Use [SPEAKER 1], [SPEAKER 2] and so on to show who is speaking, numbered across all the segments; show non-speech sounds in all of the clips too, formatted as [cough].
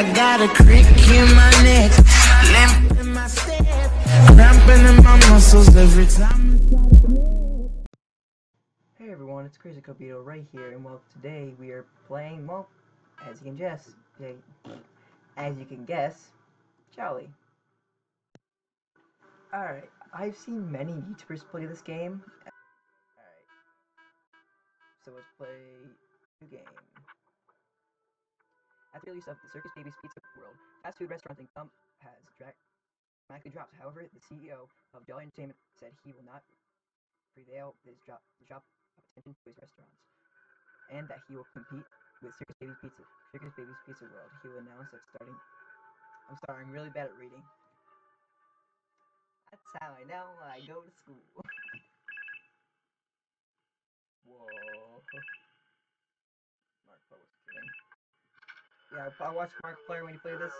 [SPEAKER 1] I got a in my neck, limp in my step, cramping in my muscles every time.
[SPEAKER 2] Hey everyone, it's Crazy Korbeano right here, and well, today we are playing, well, as you can guess, as you can guess, Jolly. Alright, I've seen many YouTubers play this game. Alright, so let's play the game. At the release of the Circus Babies Pizza World, fast food restaurant income has dramatically dropped. However, the CEO of Jolly Entertainment said he will not prevail his drop, drop of attention to his restaurants, and that he will compete with Circus Babies Pizza, Circus Babies Pizza World. He will announce that starting. I'm sorry, I'm really bad at reading. That's how I know I go to school. [laughs] Whoa. Mark Poe was kidding. Yeah, I watched Mark play when you play this.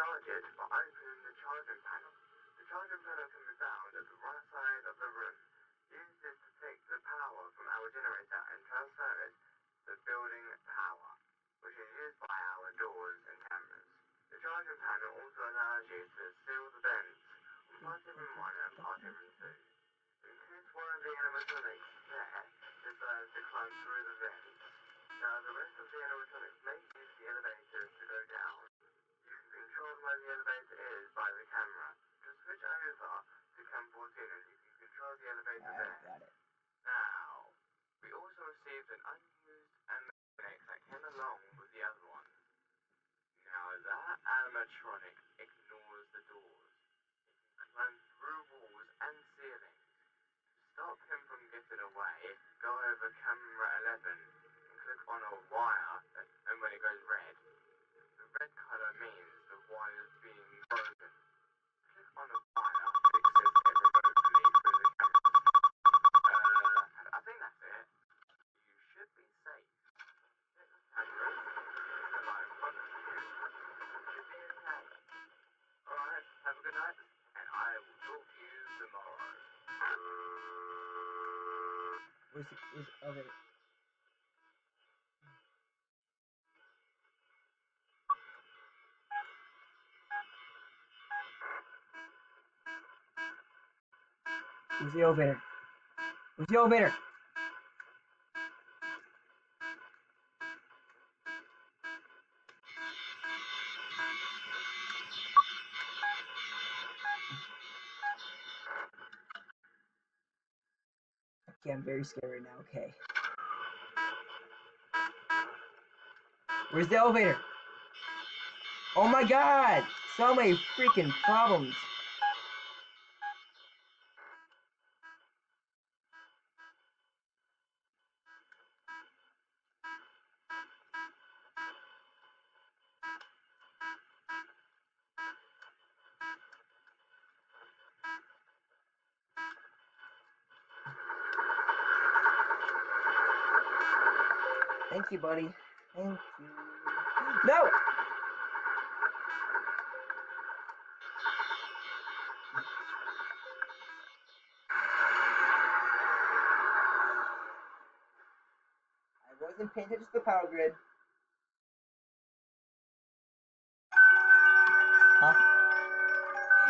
[SPEAKER 3] It by opening the charging panel. The charging panel can be found at the right side of the room. Use this to take the power from our generator and transfer it to building power, which is used by our doors and cameras. The charging panel also allows you to seal the vents on party room 1 and party room 2. In case one of the animatronics there decides to climb through the vents, now the rest of the animatronics may use the elevators to go down. You can control where the elevator is by the camera. Just switch over to cam 14 and you can control the elevator
[SPEAKER 2] Alright,
[SPEAKER 3] there.
[SPEAKER 2] got it.
[SPEAKER 3] Now, we also received an unused animatronic that came along with the other one. Now that animatronic ignores the doors. It can climb through walls and ceilings. To stop him from getting away, go over camera 11 and click on a wire, and when it goes red, the red color means the wire's being
[SPEAKER 2] Where's the elevator? Where's the elevator? Okay, I'm very scared right now. Okay. Where's the elevator? Oh my god! So many freaking problems. Thank you, buddy. Thank you. No! I wasn't paying to the power grid. Huh?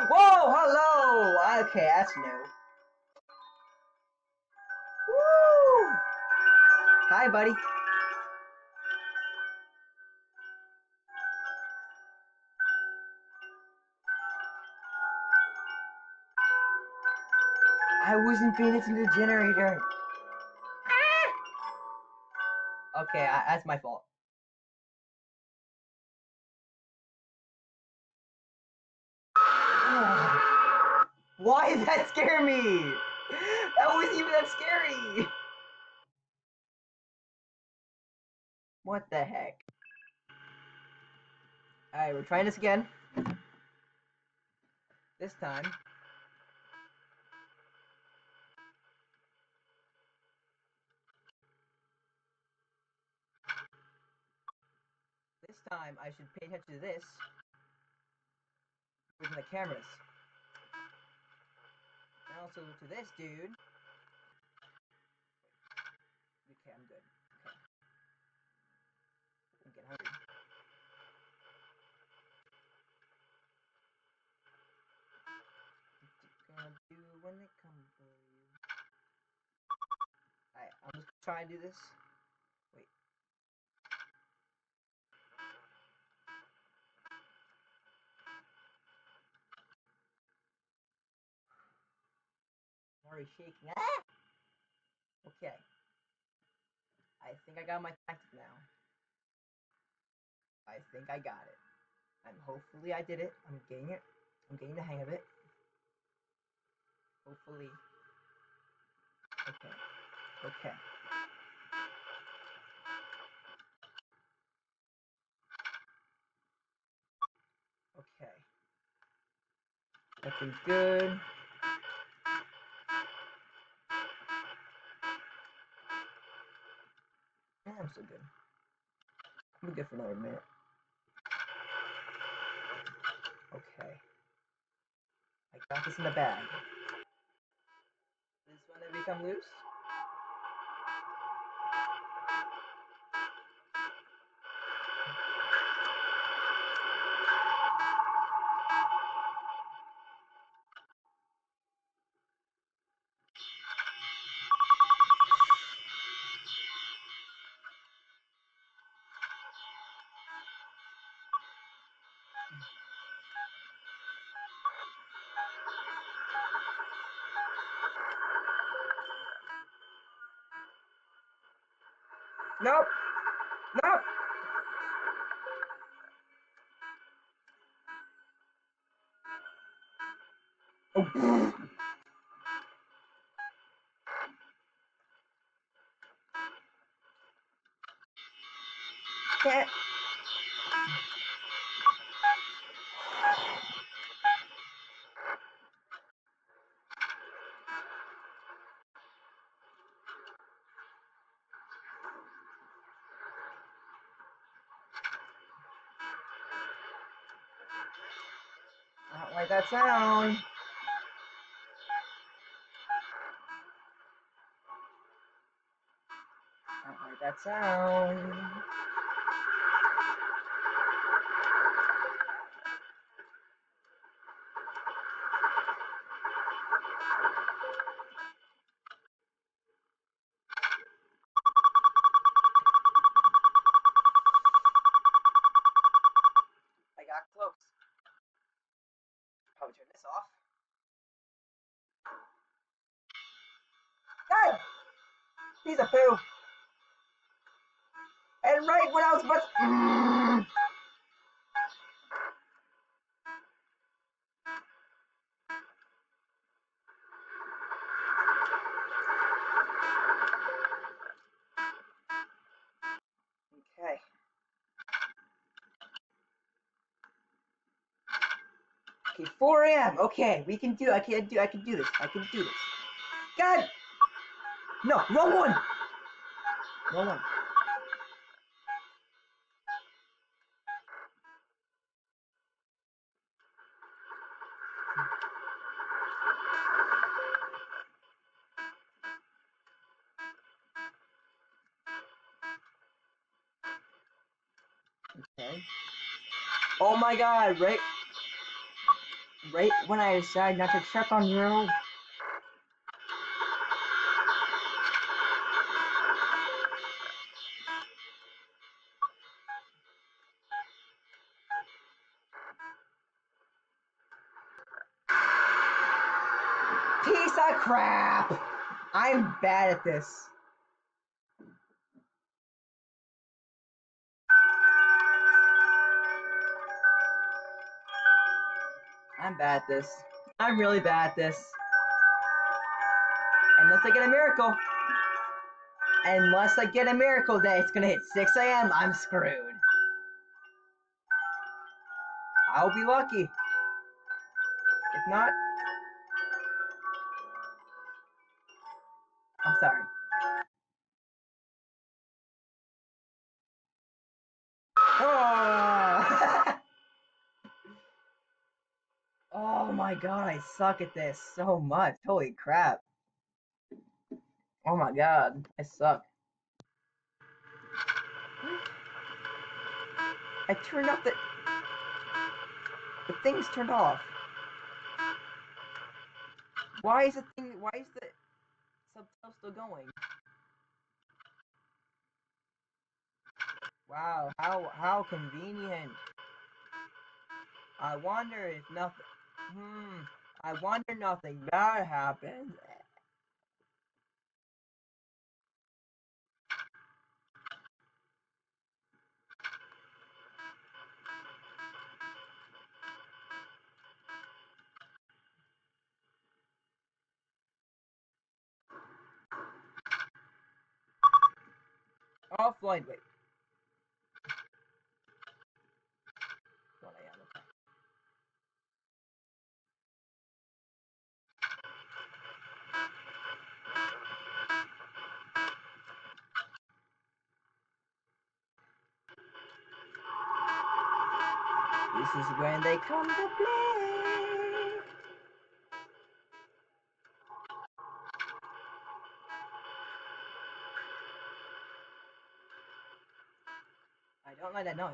[SPEAKER 2] Whoa! Hello! Okay, that's new. Woo! Hi, buddy. Wasn't paying attention to the generator. Ah! Okay, I, that's my fault. [sighs] Why did that scare me? That wasn't even that scary. What the heck? Alright, we're trying this again. This time. Time I should pay attention to this. Where's the cameras? And also to this dude. Okay, I'm good. Okay. I'm getting hungry. What you gonna do when they come for you? Alright, I'm just trying to do this. Wait. I'm already shaking. Ah! Okay. I think I got my tactic now. I think I got it. And hopefully I did it. I'm getting it. I'm getting the hang of it. Hopefully. Okay. Okay. Okay. Looking good. I'm good for another minute. Okay. I got this in the bag. This one that become loose? Nope. Nope. Oh. [laughs] Can't. I don't like that sound. I don't like that sound. Right when I was about to... Okay. Okay, 4 a.m. Okay, we can do. I can do. I can do this. I can do this. God. No, wrong one. Wrong one. Oh my God! Right. Right when I decide not to check on you. Piece of crap! I'm bad at this. I'm bad at this. I'm really bad at this. Unless I get a miracle. Unless I get a miracle that it's gonna hit 6 a.m., I'm screwed. I'll be lucky. If not, I'm sorry. Oh my god, I suck at this so much. Holy crap. Oh my god, I suck. I turned off the. The thing's turned off. Why is the thing. Why is the subtitle still going? Wow, how how convenient. I wonder if nothing. Hmm. I wonder nothing bad happened. Offline, wait. This is when they come to play. I don't like that noise.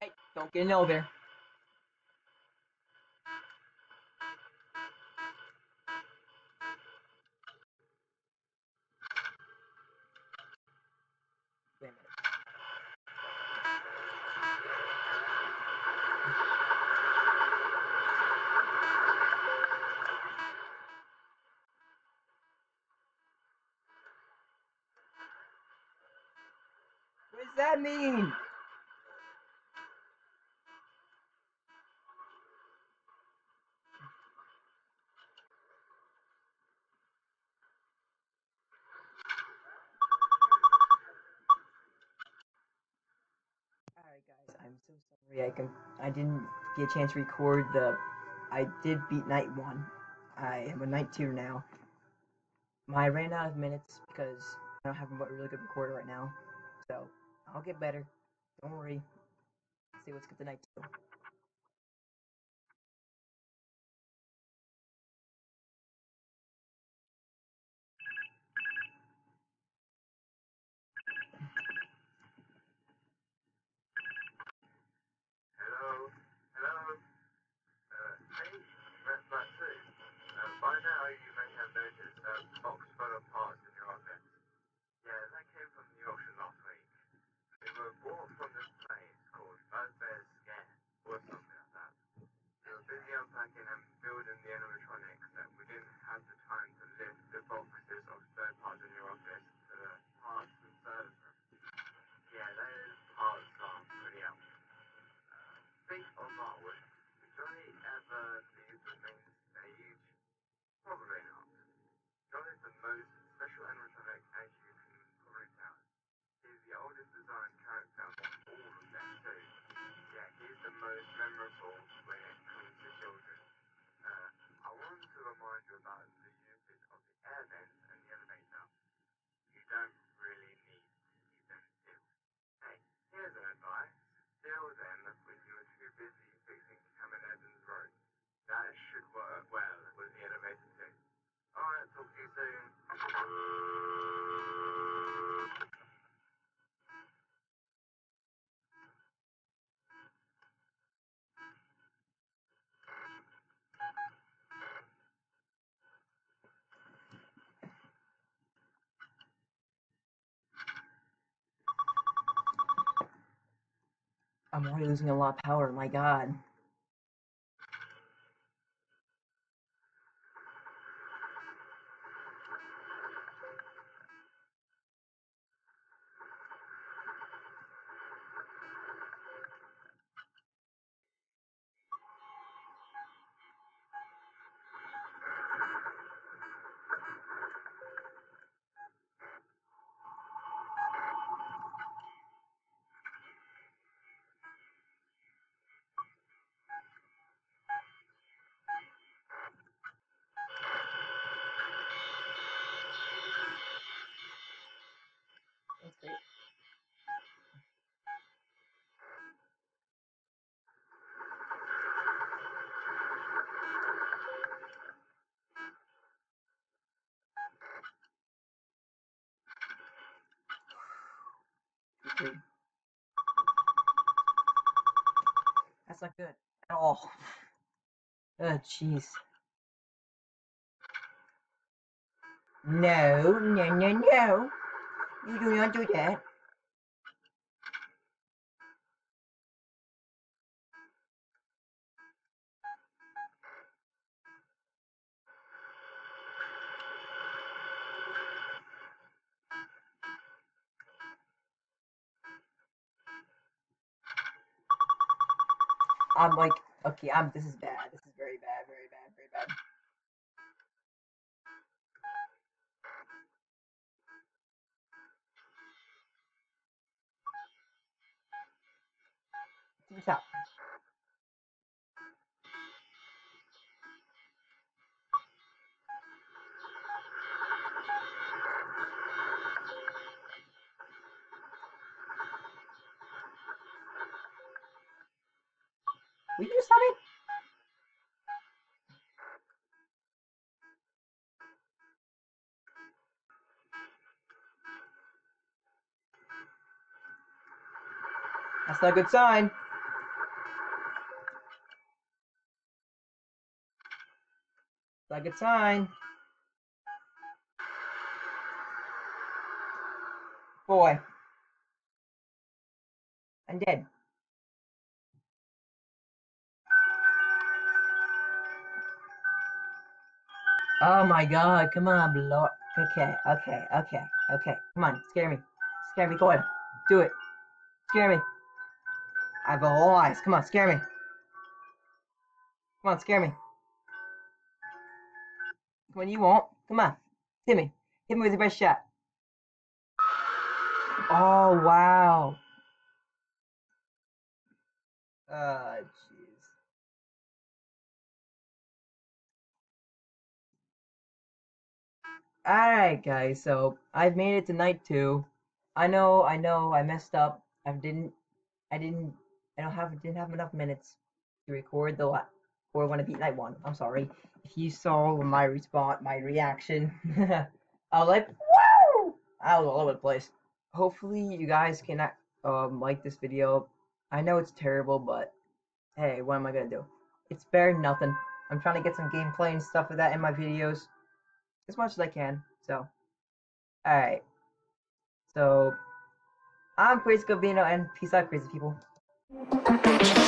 [SPEAKER 2] Hey, don't get in the elevator. That mean? Alright guys, I'm so sorry I can I didn't get a chance to record the I did beat night one. I am a night two now. I ran out of minutes because I don't have a really good recorder right now. So I'll get better. Don't worry. See what's good the night two.
[SPEAKER 3] Hello? Hello? Uh, hey, Red Flat 2. Uh, by now you may have noticed a box full of parts in your office. Yeah, that came from the auction last week. They were bought from this place called Fazbear's Scare, or something like that. We were busy unpacking and building the animatronics that we didn't have the time to lift the boxes of spare parts in your office to the parts and service room. Yeah, those parts are pretty out. Speak of artwork. Did Johnny ever leave the main stage? Probably not. John is the most special animatronic as you can probably tell. He's the oldest designed character of all of them too. Yeah, he's the most memorable when it comes to children. Uh, I want to remind you about the usage of the air vents and the elevator. You don't really need to keep them still. Hey, here's an advice. Still then when you were too busy fixing Cameron Evans Road. That should work well with the elevator too. Alright, talk to you soon.
[SPEAKER 2] I'm already losing a lot of power. My God. That's not good at all. Oh, jeez. No, no, no, no. You do not do that. I'm like, okay, I'm. This is bad. This is very bad. Very bad. Very bad. Up? That's not a good sign. Not a good sign. Boy. I'm dead. Oh my god, come on, Lord. Okay, okay, okay, okay. Come on, scare me. Scare me, go ahead. Do it. Scare me. I have all eyes. Come on, scare me. Come on, scare me. Come on, you won't. Come on. Hit me. Hit me with your best shot. Oh, wow. Ah, jeez. Alright, guys, so I've made it to night two. I know, I know, I messed up. I didn't, I didn't, I don't have, didn't have enough minutes to record the, la- or when I beat night one. I'm sorry. If you saw my response, my reaction, [laughs] I was like, woo! I was all over the place. Hopefully, you guys can um, like this video. I know it's terrible, but hey, what am I gonna do? It's better nothing. I'm trying to get some gameplay and stuff of that in my videos as much as I can. So, alright. So, I'm Crazy Korbeano, and peace out, crazy people. Música